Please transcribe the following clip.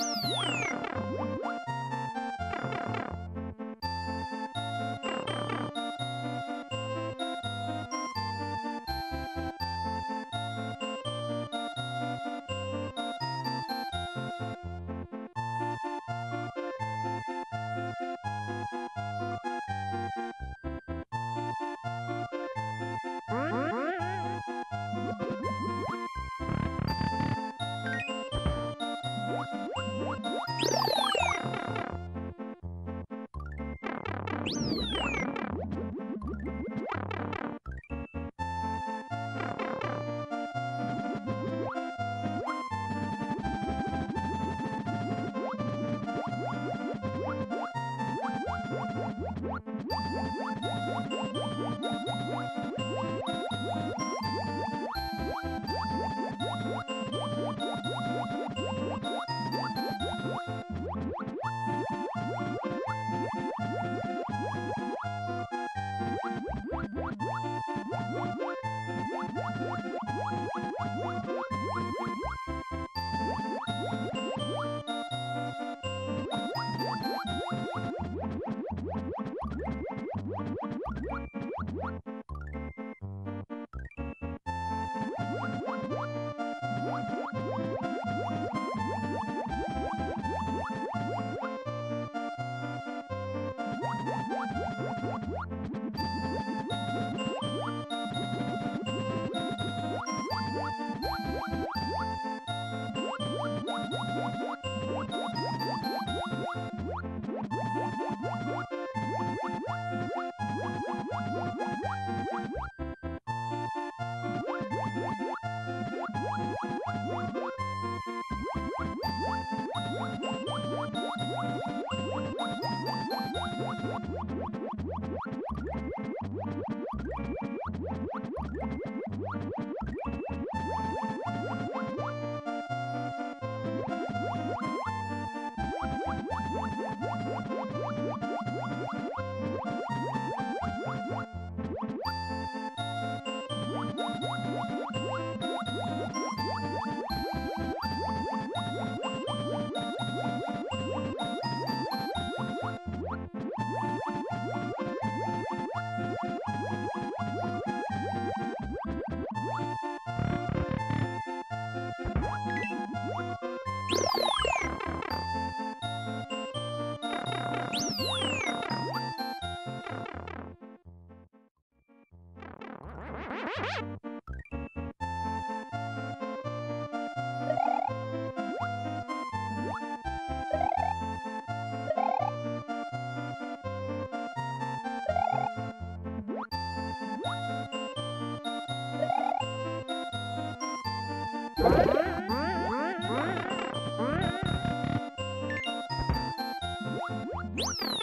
Música What? Oh.